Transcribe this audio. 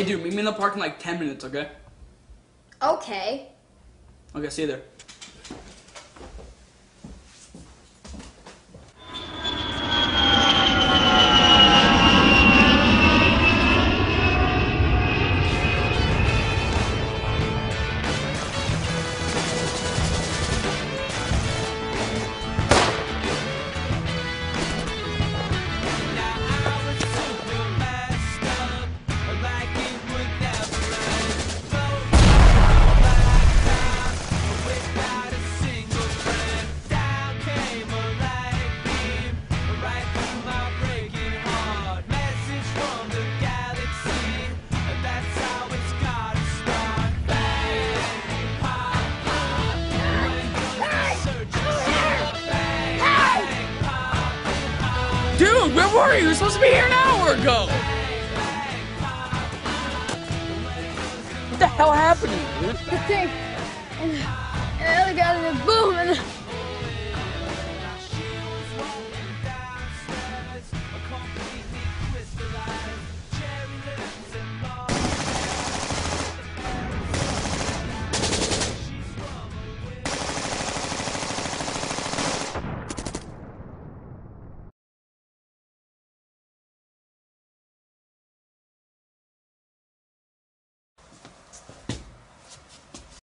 Hey, dude, meet me in the park in like 10 minutes, okay? Okay. Okay, see you there. Dude, where were you? You were supposed to be here an hour ago. What the hell happened to you? dude?